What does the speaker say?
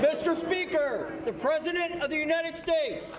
Mr. Speaker, the President of the United States.